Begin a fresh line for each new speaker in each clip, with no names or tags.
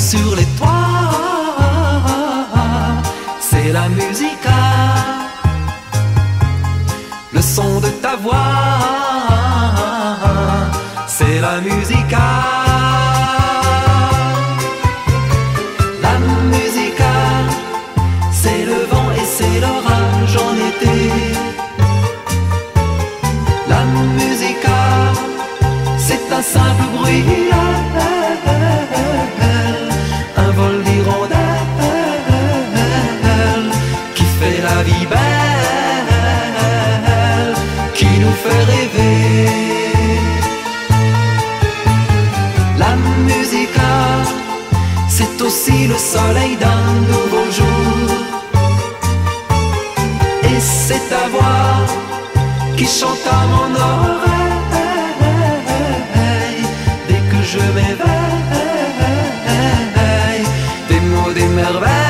sur les toits, c'est la musique. Le son de ta voix, c'est la musique. La musique, c'est le vent et c'est l'orage en été. La musique, c'est un simple bruit. Nous fait rêver. La musique, c'est aussi le soleil d'un nouveau jour. Et c'est ta voix qui chante à mon oreille dès que je m'éveille. Des mots, des merveilles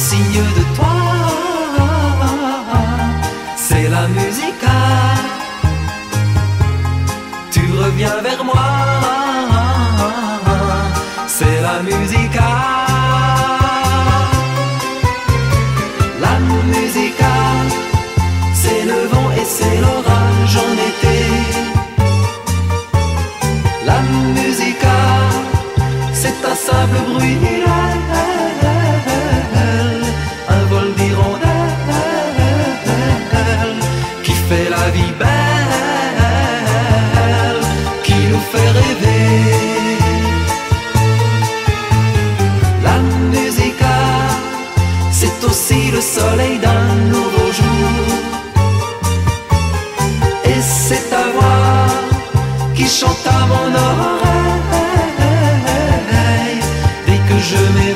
signe de toi, c'est la musique. Tu reviens vers moi, c'est la musique. La musique, c'est le vent et c'est l'orage en été. La musique, c'est un simple bruit. fait la vie belle, qui nous fait rêver. La musique, c'est aussi le soleil d'un nouveau jour. Et c'est ta voix qui chante à mon oreille, dès que je mets